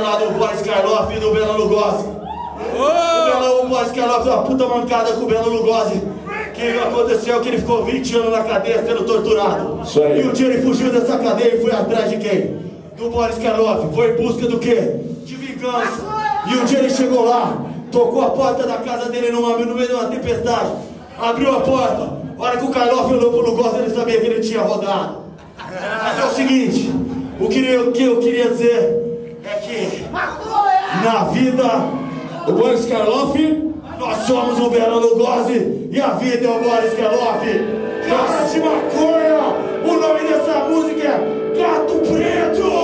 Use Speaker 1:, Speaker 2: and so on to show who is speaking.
Speaker 1: lá do Boris Karloff e do Bela Lugosi. O Bela o Boris Karloff uma puta mancada com o Bela Lugosi. Que aconteceu que ele ficou 20 anos na cadeia sendo torturado.
Speaker 2: Isso aí.
Speaker 1: E um dia ele fugiu dessa cadeia e foi atrás de quem? Do Boris Karloff. Foi em busca do quê? De vingança. E um dia ele chegou lá, tocou a porta da casa dele numa, no meio de uma tempestade. Abriu a porta. A hora que o Karloff olhou pro Lugosi, ele sabia que ele tinha rodado. Mas é o seguinte, o que eu, o que eu queria dizer é que na vida
Speaker 2: O Boris Karloff.
Speaker 1: nós somos o Bela Lugosi e a vida é o Boris Karloff. Cara de maconha! O nome dessa música é Gato Preto!